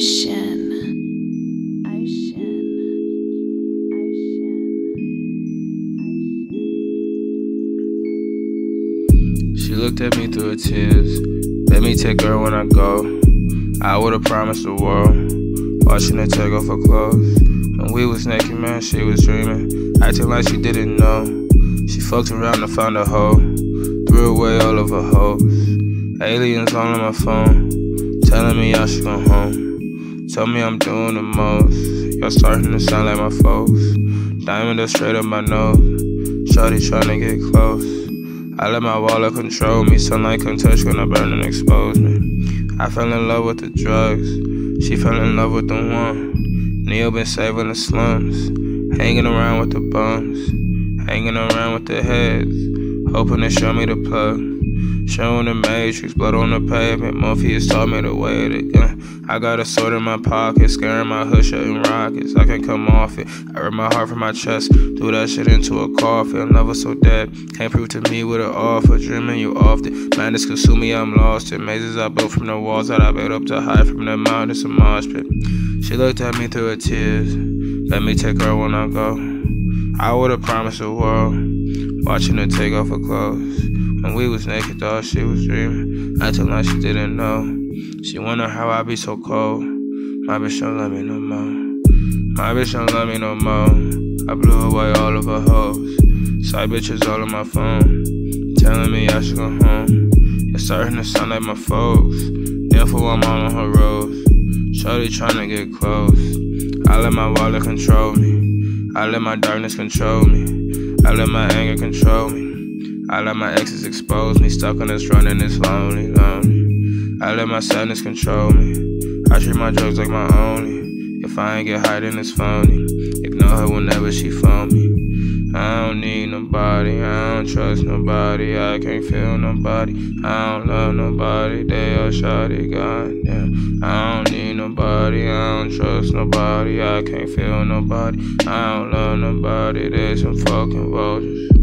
Ocean. Ocean. She looked at me through her tears. Let me take her when I go. I would've promised the world. Watching her take off her clothes. When we was naked, man, she was dreaming. Acting like she didn't know. She fucked around and found a hoe. Threw away all of her hopes. Aliens all on my phone. Telling me I should go home. Tell me I'm doing the most. Y'all starting to sound like my folks. Diamond up straight up my nose. Shorty trying to get close. I let my wallet control me. Sunlight can touch when I burn and expose me. I fell in love with the drugs. She fell in love with the one. Neil been saving the slums. Hanging around with the bums. Hanging around with the heads. Hoping to show me the plug. Showing the matrix, blood on the pavement. Morpheus taught me the way to gun. I got a sword in my pocket, scaring my hood, shooting rockets. I can come off it. I rip my heart from my chest, threw that shit into a coffin. Love was so dead, can't prove to me with an offer. Dreaming you it, madness consume me, I'm lost in mazes I built from the walls that I built up to hide from the mountains of mosh pit. She looked at me through her tears, let me take her when I go. I would've promised the world, watching her take off her clothes. When we was naked, thought she was dreaming. Acting like she didn't know. She wonder how I be so cold. My bitch don't love me no more. My bitch don't love me no more. I blew away all of her hoes. Side bitches all on my phone. Telling me I should go home. It's starting to sound like my folks. Therefore, I'm all on her road. Shorty trying to get close. I let my wallet control me. I let my darkness control me. I let my anger control me. I let my exes expose me, stuck on this run and it's lonely, lonely. I let my sadness control me. I treat my drugs like my only. If I ain't get high, then it's phony. Ignore her whenever she phone me. I don't need nobody, I don't trust nobody, I can't feel nobody, I don't love nobody, they all shawty, goddamn. I don't need nobody, I don't trust nobody, I can't feel nobody, I don't love nobody, they some fucking vultures.